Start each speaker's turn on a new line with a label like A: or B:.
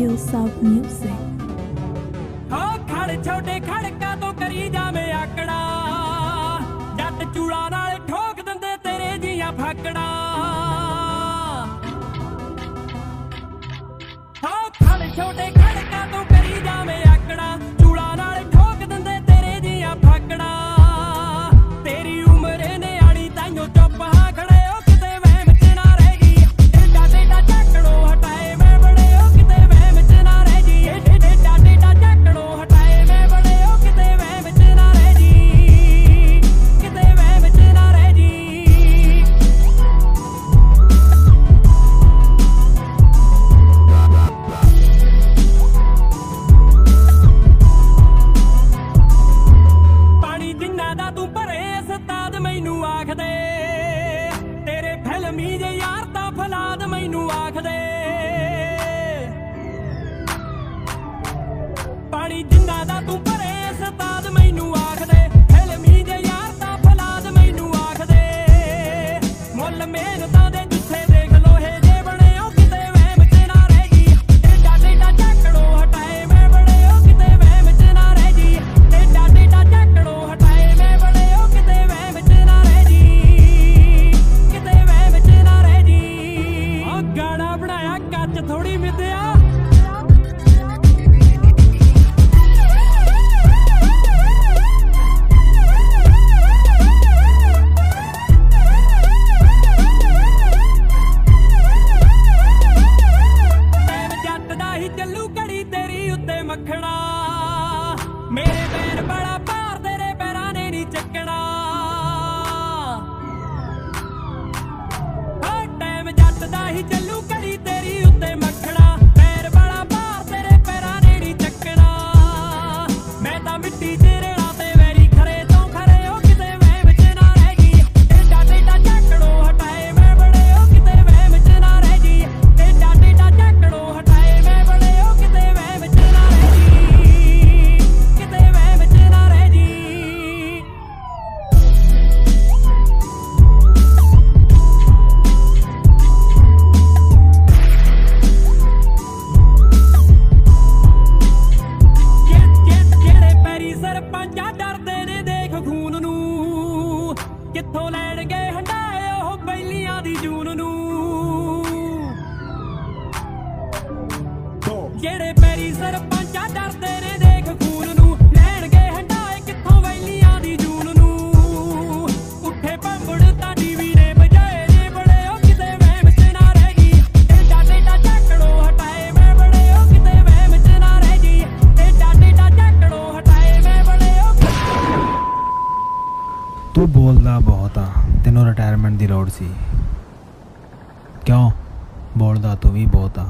A: skills of music.
B: ਹੋ, ਖੜ ਛੋਟੇ ਖੜਕਾ ਤੋਂ ਕਰੀ ਜਾਵੇਂ ਆਕੜਾ ਜੱਟ ਚੂੜਾ ਨਾਲ ਠੋਕ ਦਿੰਦੇ ਤੇਰੇ ਜੀਆਂ ਫਾਕੜਾ ਹੋ ਛੋਟੇ ਆਖਦੇ ਤੇਰੇ ਫਿਲਮੀ ਦੇ ਯਾਰ ਤਾਂ ਫਲਾਦ ਮੈਨੂੰ ਆਖਦੇ। ਸਕਦੇ ਆ ਚੱਲੂ ਘੜੀ ਤੇਰੀ ਉੱਤੇ ਮੱਖਣਾ। ਮੇਰੇ ਪੈਰ ਬੜਾ ਭਾਰ, ਤੇਰੇ ਪੈਰਾਂ ਨੇ ਨਹੀਂ ਚੱਕੇ ਕਿੱਥੋਂ ਲੈਣਗੇ ਹੰਡਾਏ ਉਹ ਪਹਿਲੀਆਂ ਦੀ ਜੂਨ ਨੂੰ? ਜਿਹੜੇ ਪੈਰੀ ਸਰਪਾ ਤੂੰ
C: ਬੋਲਦਾ ਬਹੁਤ ਆ। ਤੈਨੂੰ ਰਿਟਾਇਰਮੈਂਟ ਦੀ ਲੋੜ ਸੀ। ਕਿਉਂ? ਬੋਲਦਾ ਤੂੰ ਵੀ ਬਹੁਤ ਆ।